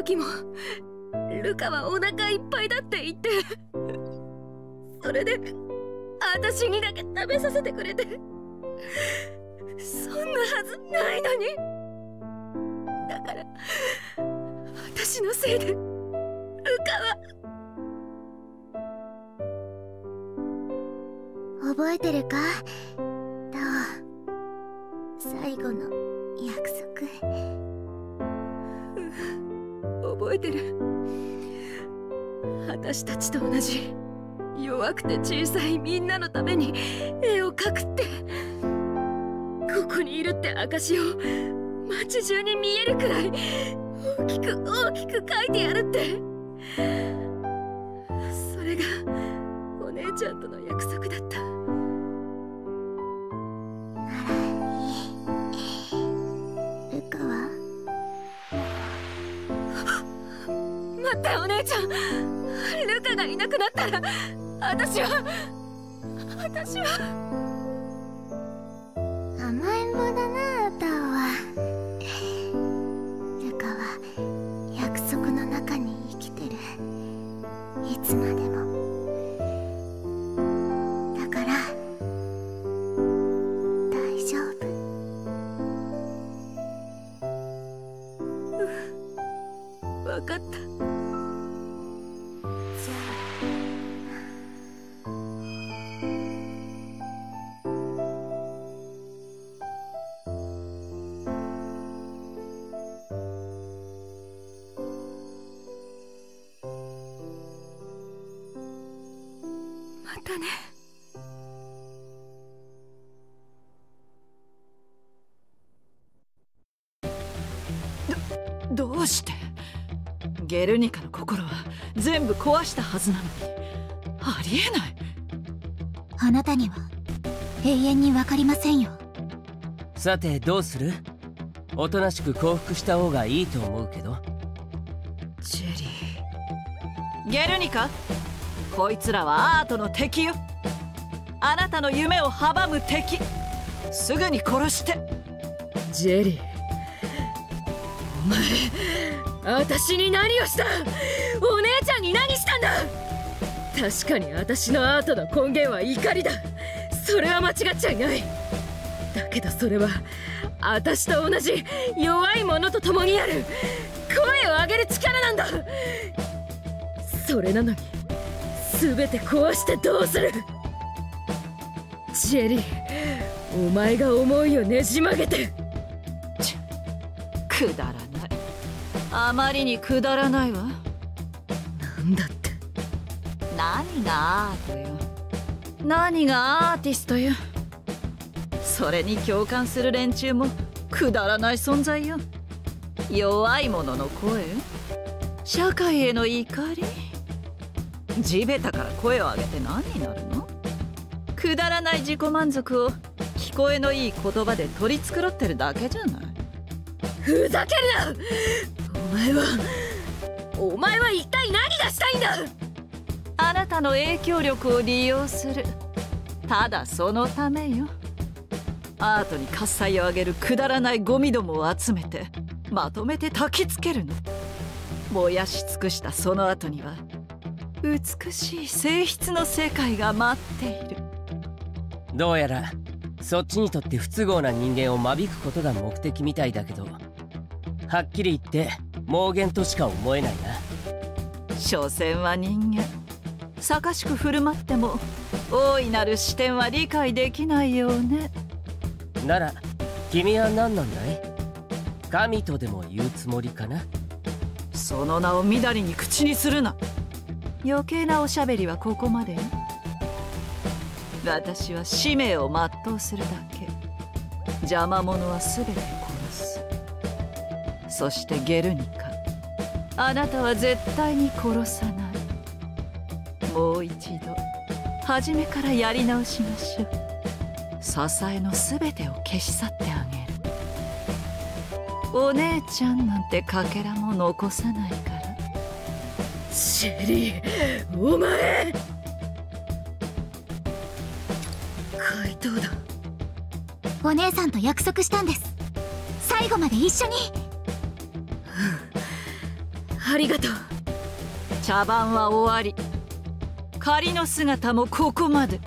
時もルカはお腹いっぱいだって言って。それで私にだけ食べさせてくれて。そんなはずないのに。だから私のせいでルカは。覚えてるか？どう？最後の約束。えてる。私たちと同じ。弱くて小さいみんなのために絵を描くって。ここにいるって証を街中に見えるくらい大きく大きく描いてやるって。それがお姉ちゃんとの約束だった。ってお姉ちゃん。ルカがいなくなったら私は私は。甘えん坊だなタオは。ルカは約束の中に生きてる。いつまでも。だから大丈夫。分かったゲルニカの心は全部壊したはずなのに。ありえない。あなたには永遠に分かりませんよ。さてどうする？おとなしく降伏した方がいいと思うけど。ジェリー。ゲルニカこいつらはアートの敵よ。あなたの夢を阻む敵。すぐに殺して。ジェリー。お前私に何をした？お姉ちゃんに何したんだ？確かに私のアートの根源は怒りだ。それは間違っちゃいない。だけどそれは私と同じ弱い者と共にある。声を上げる力なんだ。それなのに全て壊してどうする？ジェリーお前が思いをねじ曲げて。くだらないあまりにくだらないわ。なんだって。何がアートよ。何がアーティストよ。それに共感する連中もくだらない存在よ。弱い者の声。社会への怒り。地べたから声を上げて何になるの？くだらない自己満足を聞こえのいい言葉で取り繕ってるだけじゃない。ふざけるな！お前はお前は一体何がしたいんだ？あなたの影響力を利用する。ただそのためよ。アートに喝采を上げるくだらないゴミどもを集めてまとめて焚きつけるの。燃やし尽くしたその後には美しい性質の世界が待っている。どうやらそっちにとって不都合な人間を間引くことが目的みたいだけどはっきり言って妄言としか思えないな。所詮は人間。盛しく振る舞っても大いなる視点は理解できないようね。なら君は何なんだい？神とでも言うつもりかな？その名をみだりに口にするな。余計なおしゃべりはここまで。よ私は使命を全うするだけ。邪魔者は全てそしてゲルニカ。あなたは絶対に殺さない。もう一度初めからやり直しましょう。支えの全てを消し去ってあげる。お姉ちゃんなんてかけらも残さないから。シェリーお前。怪盗だ。お姉さんと約束したんです。最後まで一緒にありがとう。茶番は終わり。仮の姿もここまで。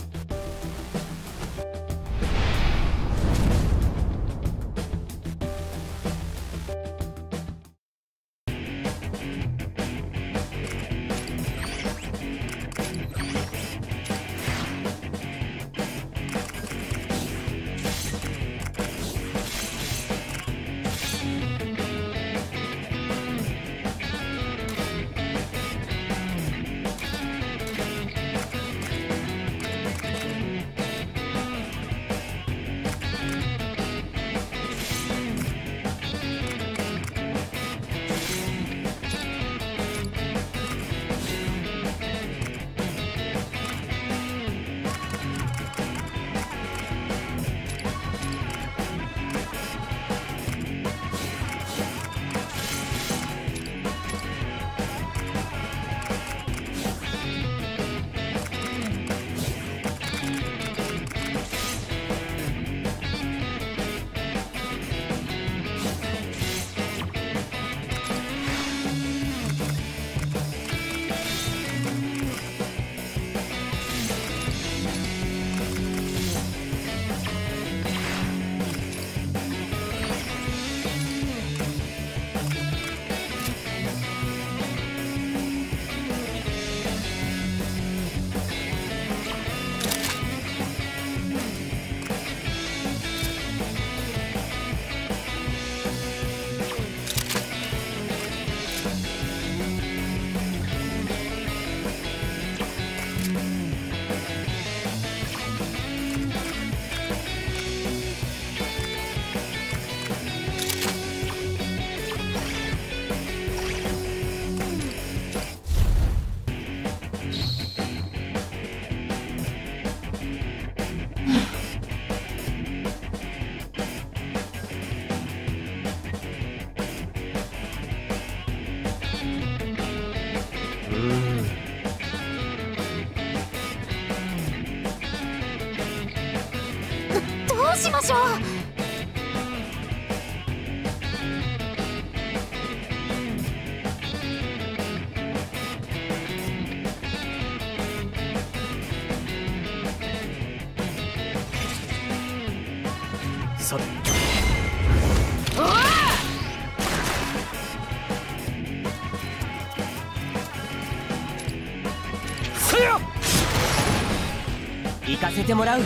行かせてもらう。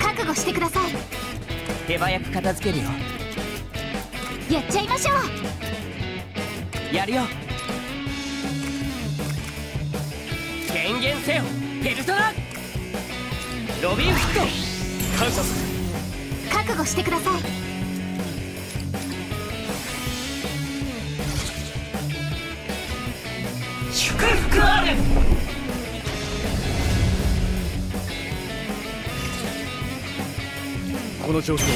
覚悟してください。手早く片付けるよ。やっちゃいましょう。やるよ。権限せよ。ペルソナロビンフィット。感謝する。覚悟してください。祝福あるこの状況は。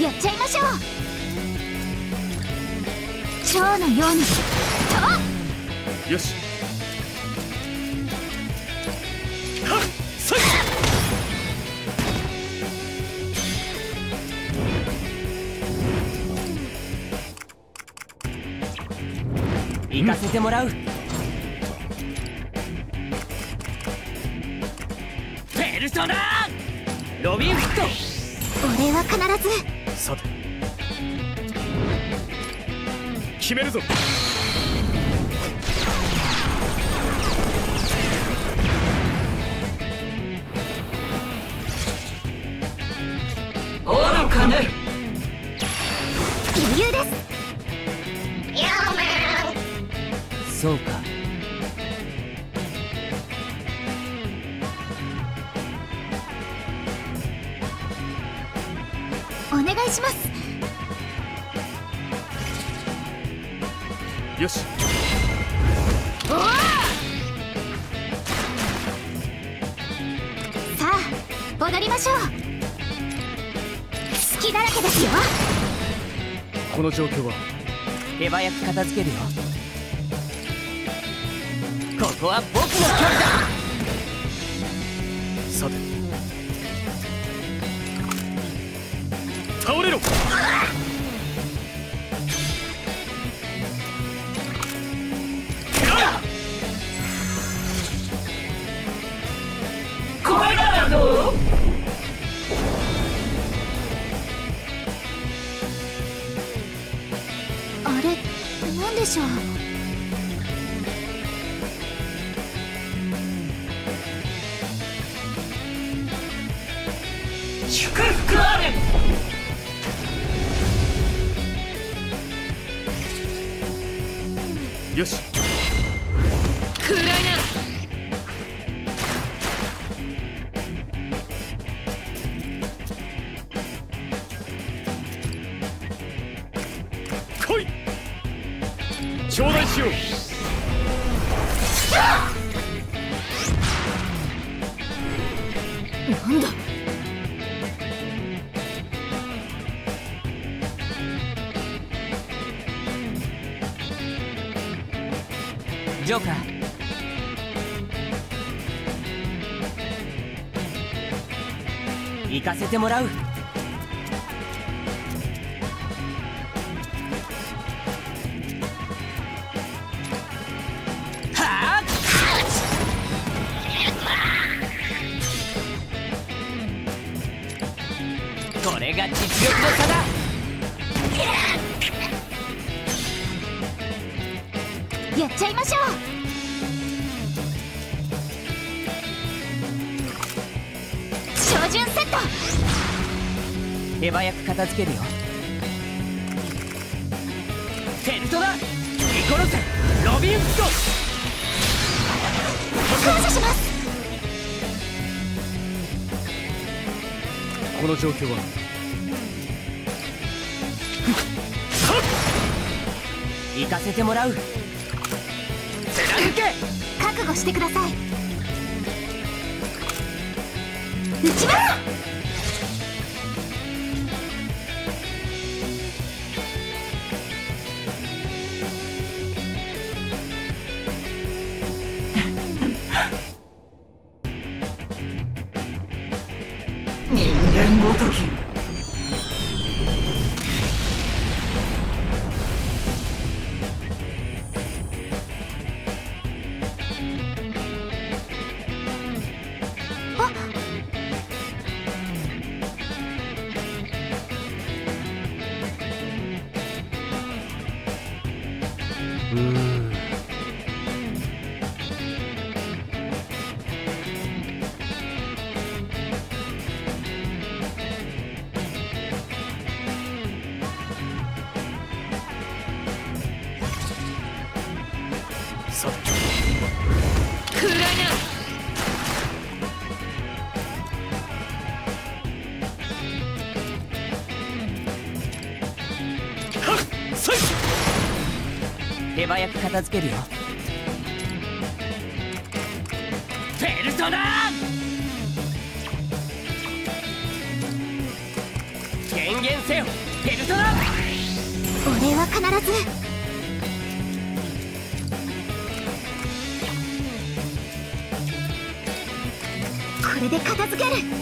やっちゃいましょう。蝶のように。とよし。はっさい行かせてもらう。ペル決めるぞ。片付けるよよてもらう。照準セット。手早く片付けるよ。ペルトナニコロセロビンスコ感謝します。この状況は。行かせてもらう。貫け覚悟してくださいちま片付けるよ。ペルソナ権限せよペルソナ俺は必ず。これで片付ける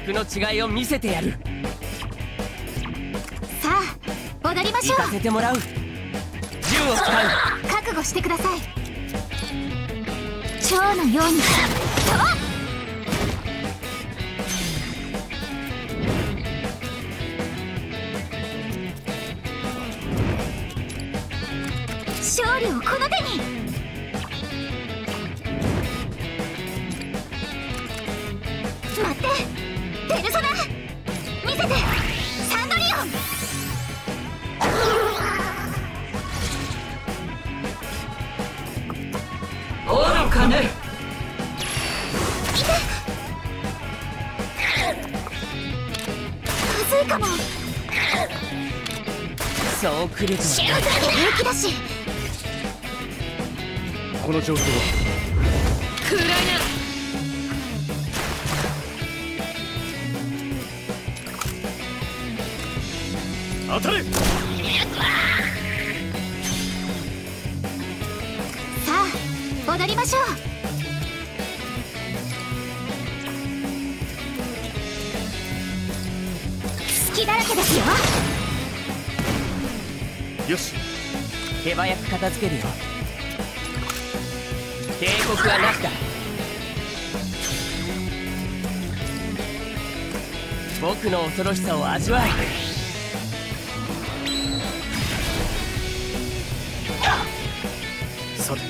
格の違いを見せてやる。さあ踊りましょ行かせてもらう。銃を使うう。覚悟してください。蝶のようにそうくれとシュート平気だしこの状況は暗いな当たれさあ踊りましょう好きだらけですよ。よし。手早く片付けるよ。警告はなしだ。僕の恐ろしさを味わえ。さて。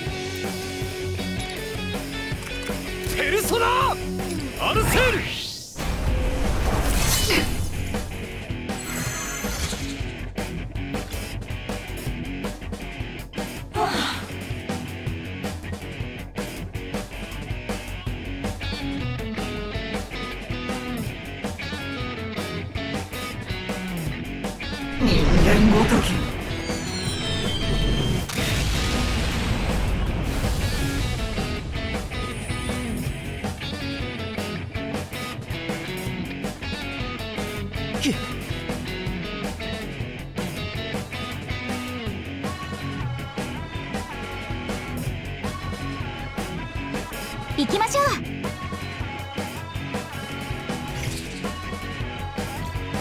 ペルソナアルセール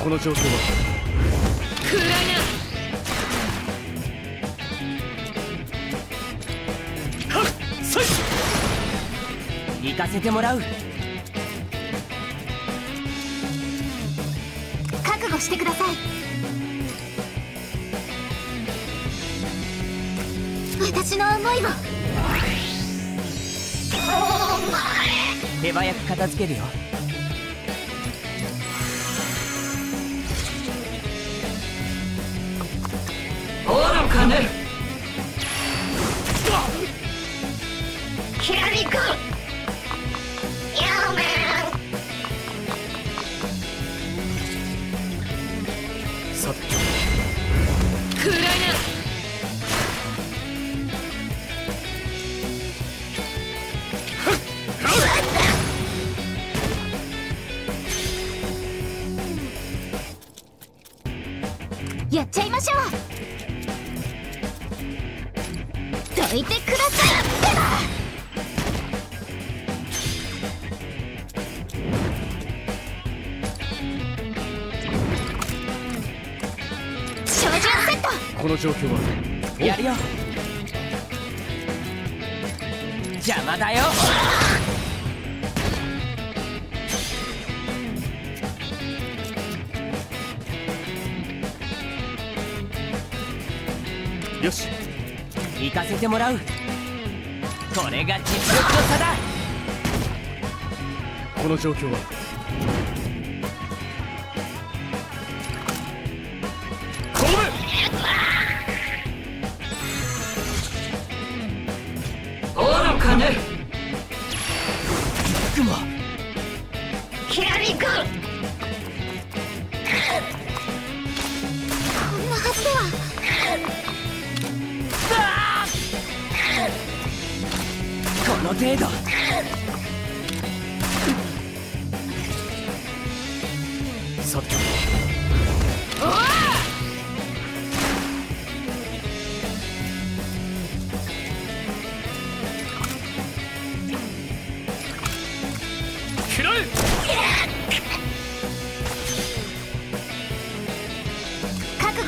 この状況は？暗いなはっさい。行かせてもらう。覚悟してください。私の思いを手早く片付けるよ。この状況は。やるよ。邪魔だよ。よし。行かせてもらう。これが実力の差だ。この状況は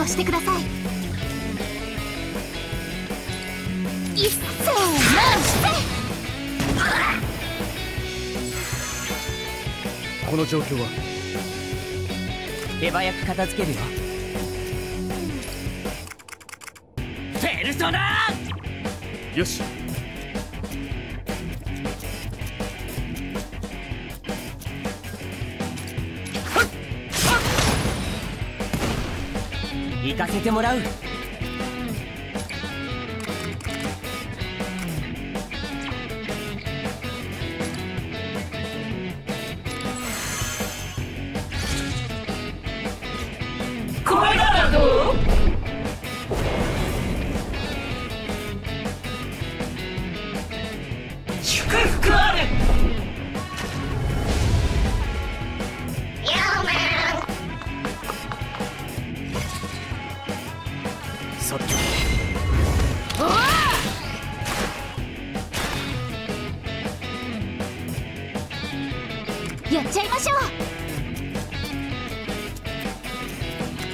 してください。いっせーのして。この状況は？手早く片付けるよ。ペルソナよしせてもらう。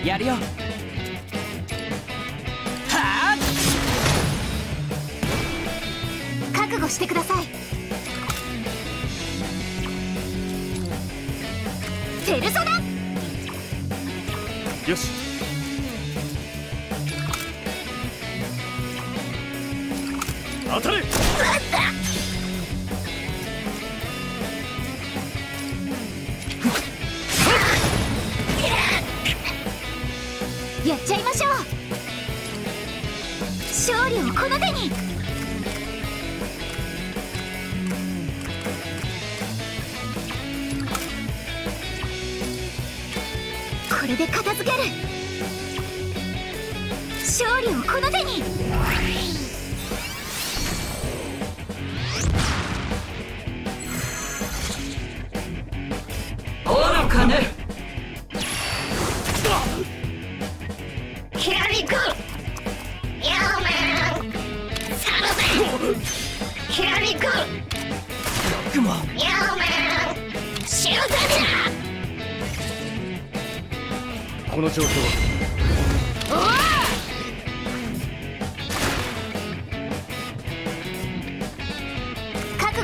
やるよ。はあ？う覚悟してください。ペルソナ？よし。当たれこの手に。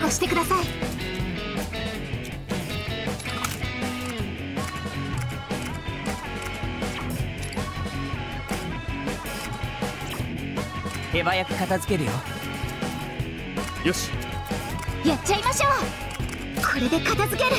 覚悟してください。手早く片付けるよ。よし。やっちゃいましょう。これで片付ける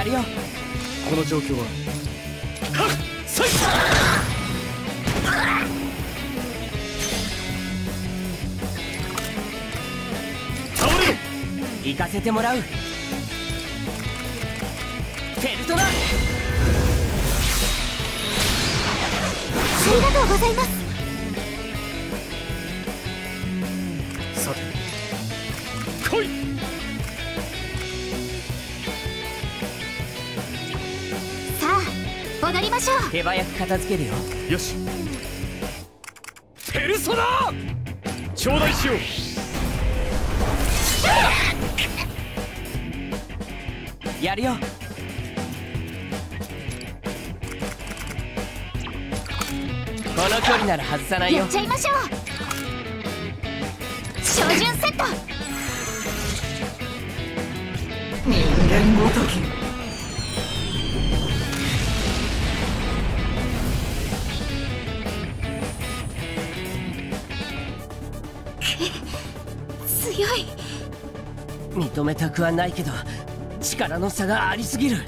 やるよ。この状況は？はっさい倒れろ行かせてもらう。ペルトナありがとうございますりましょう。手早く片付けるよ。よし。ペルソナ！頂戴しよう。やるよ。この距離なら外さないよ。やっちゃいましょう。照準セット。人間ごとき認めたくはないけど力の差がありすぎる。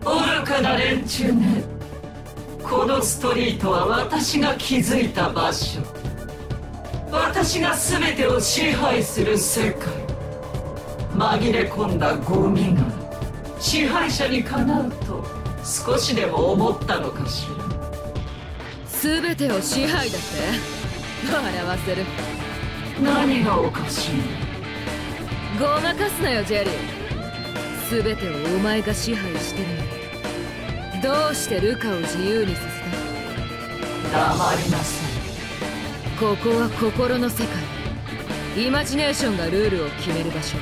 愚かな連中ね。このストリートは私が築いた場所。私が全てを支配する世界。紛れ込んだゴミが支配者にかなうと少しでも思ったのかしら。全てを支配だって。笑わせる。何がおかしいごまかすなよジェリー。全てをお前が支配してるのに。どうしてルカを自由にさせた？黙りなさい。ここは心の世界。イマジネーションがルールを決める場所。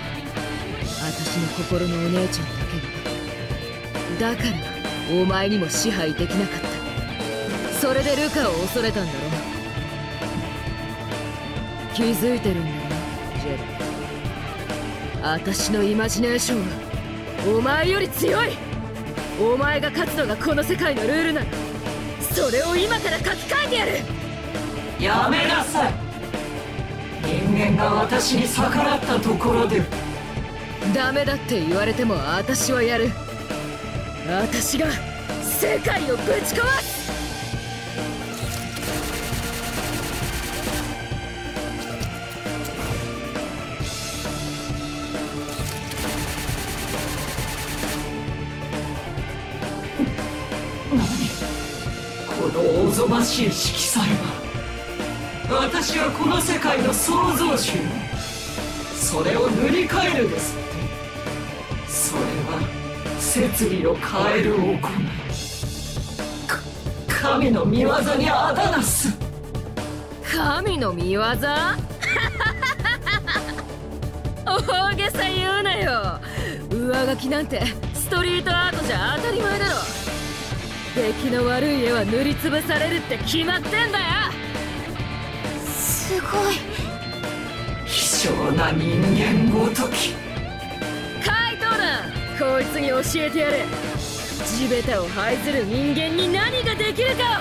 私の心のお姉ちゃんだけがだからお前にも支配できなかった。それでルカを恐れたんだろ気づいてるんだろ私のイマジネーションはお前より強い。お前が勝つのがこの世界のルールならそれを今から書き換えてやる。やめなさい。人間が私に逆らったところで。ダメだって言われても私はやる。私が世界をぶち壊すしい色彩は私はこの世界の創造主それを塗り替えるですってそれは摂理を変える行い神の御業にあだなす神の見業？大げさ言うなよ。上書きなんてストリートアートじゃ当たり前だろ。出来の悪い絵は塗りつぶされるって決まってんだよ。すごい。希少な人間ごとき。カイトーナこいつに教えてやれ。地べたを這いずる人間に何ができるか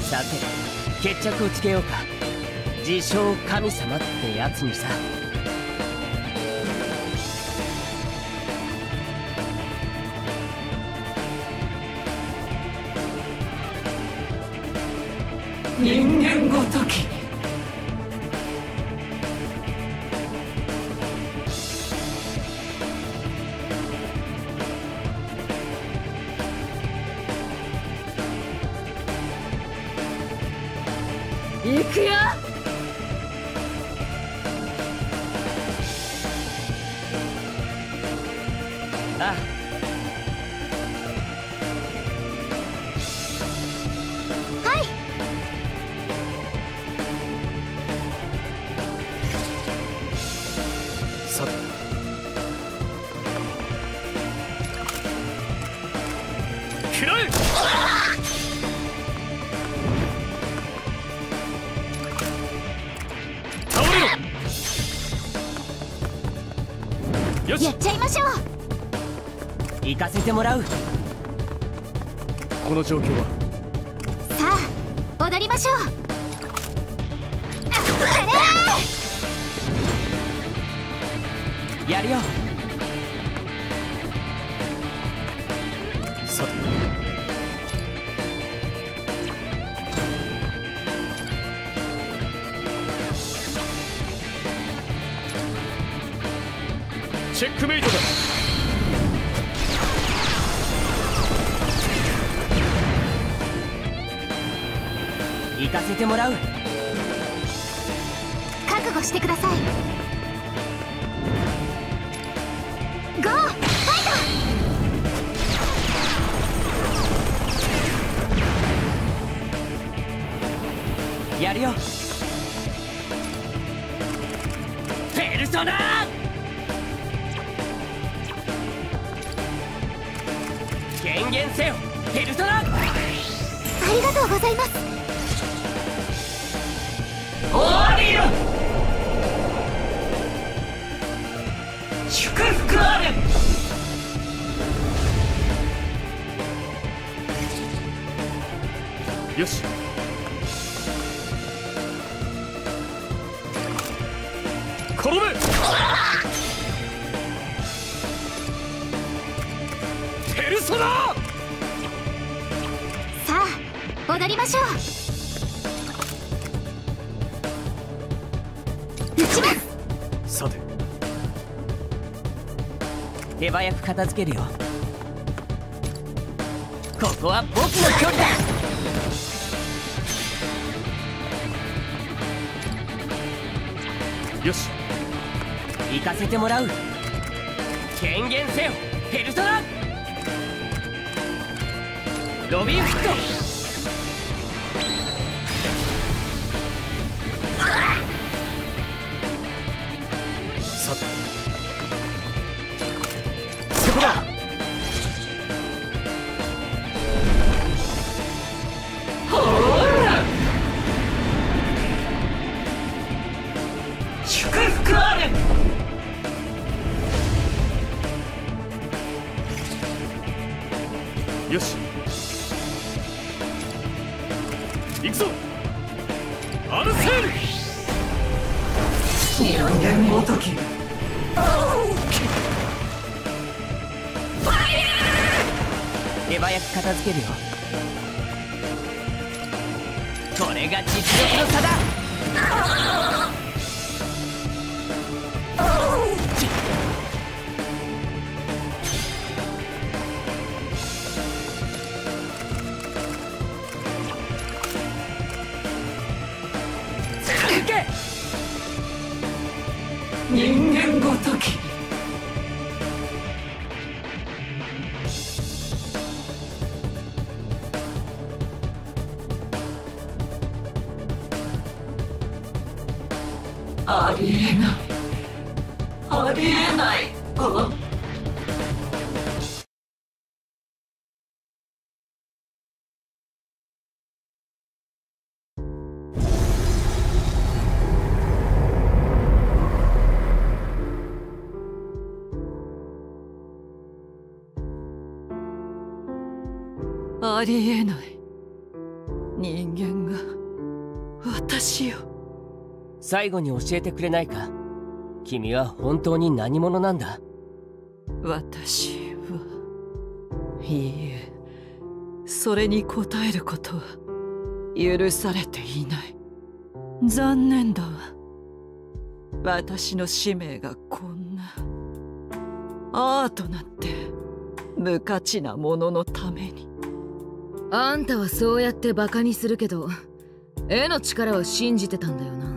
さて決着をつけようか。自称神様ってやつにさ人間ごとき行かせてもらう。この状況は？さあ踊りましょう。やるよやるよ。ペルソナ権限せよ！ペルソナトありがとうございます。終わりよ！祝福あれ！よしペルソナさあ踊りましょう。打ちます。さて。手早く片付けるよ。ここは僕の距離だ。よし。行かせてもらう。権限せよペルソナロビンフット。ありえない。ありえないあありえない。人間が私を。最後に教えてくれないか。君は本当に何者なんだ？私は。いいえ。それに応えることは許されていない。残念だわ。私の使命がこんな。アートなんて無価値なもののために。あんたはそうやってバカにするけど絵の力を信じてたんだよな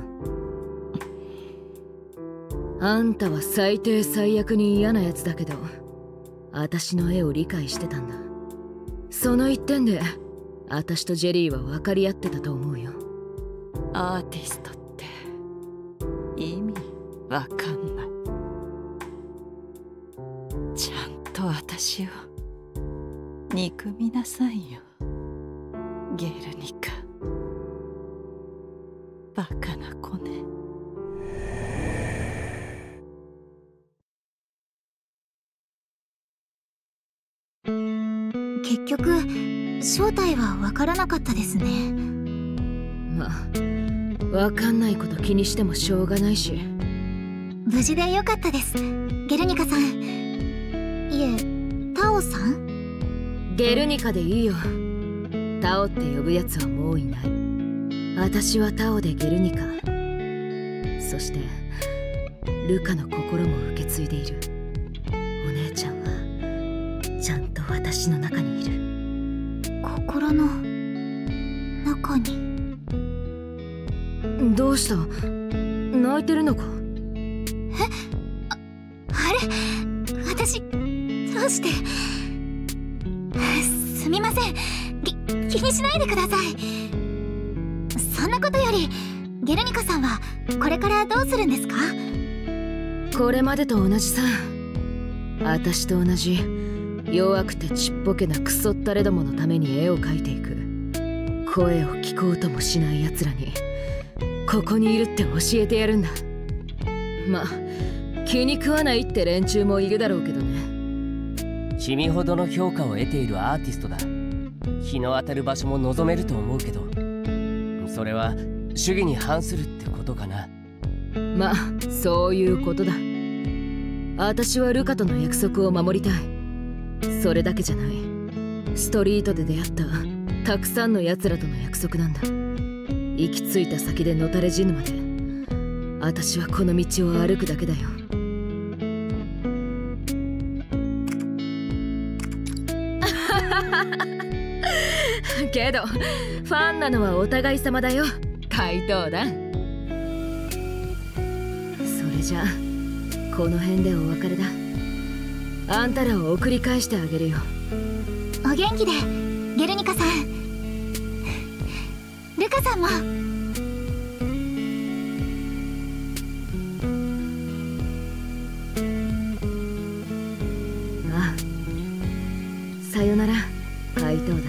あんたは最低最悪に嫌なやつだけど私の絵を理解してたんだ。その一点で私とジェリーは分かり合ってたと思うよ。アーティストって意味わかんない。ちゃんと私を憎みなさいよ。ゲルニカ。からなかったですね。まあ分かんないこと気にしてもしょうがないし。無事でよかったです。ゲルニカさん。いえタオさん？ゲルニカでいいよ。タオって呼ぶやつはもういない。私はタオでゲルニカ。そしてルカの心も受け継いでいる。お姉ちゃんはちゃんと私の中にいる。心のどうした？泣いてるのか？あれ？私どうして？すみません。き気にしないでください。そんなことよりゲルニカさんはこれからどうするんですか？これまでと同じさ。私と同じ弱くてちっぽけなクソったれどものために絵を描いていく。声を聞こうともしない奴らにここにいるって教えてやるんだ。まあ気に食わないって連中もいるだろうけどね。君ほどの評価を得ているアーティストだ。日の当たる場所も望めると思うけど。それは主義に反するってことかな。まあそういうことだ。私はルカとの約束を守りたい。それだけじゃない。ストリートで出会ったたくさんの奴らとの約束なんだ行き着いた先でのたれ死ぬまで私はこの道を歩くだけだよ。けどファンなのはお互い様だよ。怪盗団それじゃこの辺でお別れだ。あんたらを送り返してあげるよ。お元気でゲルニカさん。ルカさんも。あさよなら怪盗団。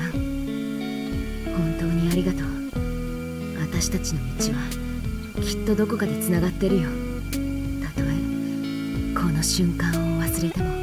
本当にありがとう。私たちの道はきっとどこかでつながってるよ。たとえこの瞬間を忘れても。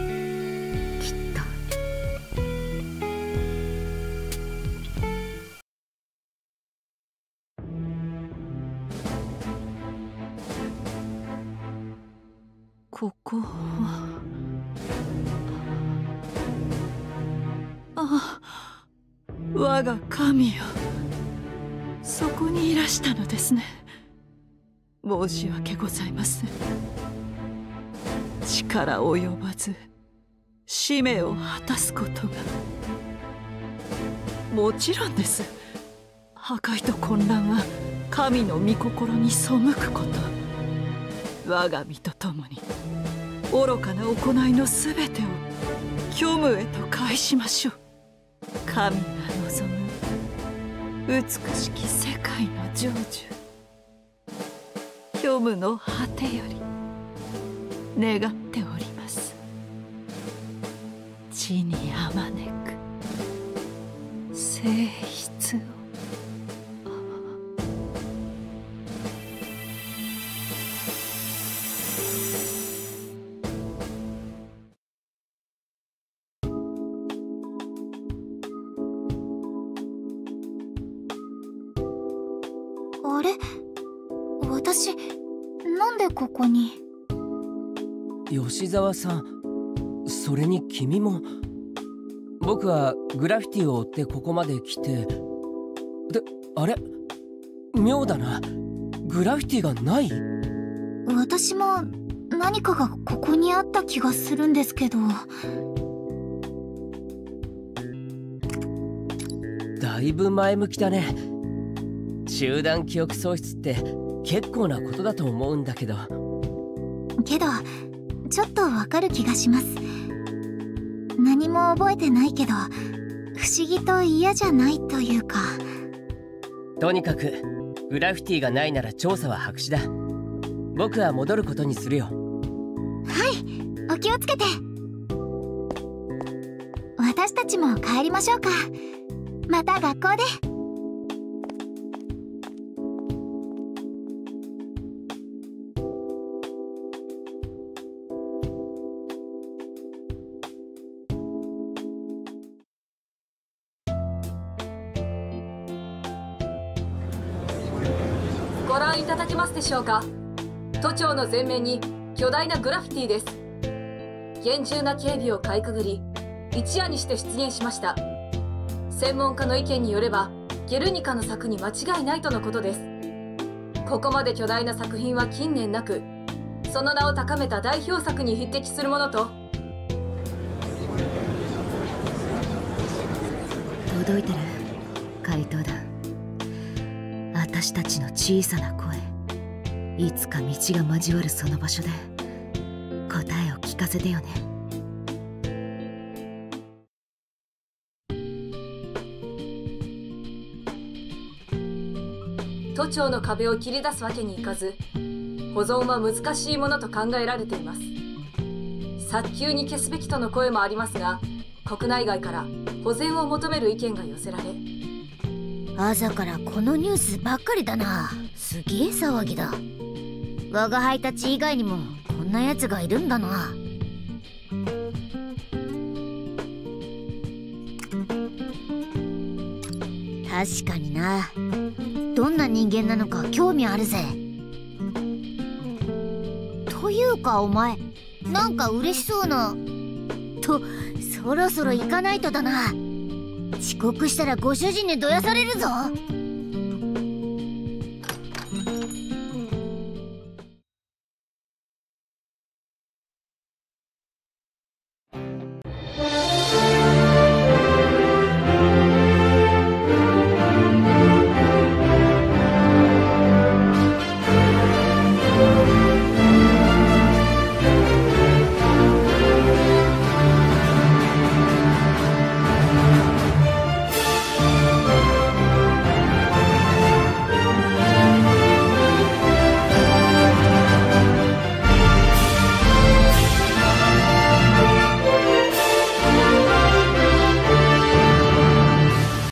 及ばず。使命を果たすことが。もちろんです。破壊と混乱は神の御心に背くこと。我が身と共に愚かな行いのすべてを虚無へと返しましょう。神が望む美しき世界の成就。虚無の果てより願っており地にあまねく。性質。をあれ？私なんでここに？吉沢さんそれに君も僕はグラフィティを追ってここまで来てであれ？妙だな。グラフィティがない？私も何かがここにあった気がするんですけど。だいぶ前向きだね。集団記憶喪失って結構なことだと思うんだけど。けどちょっとわかる気がします何も覚えてないけど不思議と嫌じゃないというか。とにかくグラフィティがないなら調査は白紙だ。僕は戻ることにするよ。はいお気をつけて。私たちも帰りましょうか。また学校でしょうか？都庁の前面に巨大なグラフィティです。厳重な警備をかいくぐり一夜にして出現しました。専門家の意見によればゲルニカの作に間違いないとのことです。ここまで巨大な作品は近年なくその名を高めた代表作に匹敵するものと。届いてる怪盗団私たちの小さな声。いつか道が交わるその場所で答えを聞かせてよね。都庁の壁を切り出すわけにいかず保存は難しいものと考えられています。早急に消すべきとの声もありますが国内外から保全を求める意見が寄せられ朝からこのニュースばっかりだな。すげえ騒ぎだ我が輩たち以外にもこんな奴がいるんだな。確かにな。どんな人間なのか興味あるぜ。というかお前なんか嬉しそうな。とそろそろ行かないとだな。遅刻したらご主人にどやされるぞ。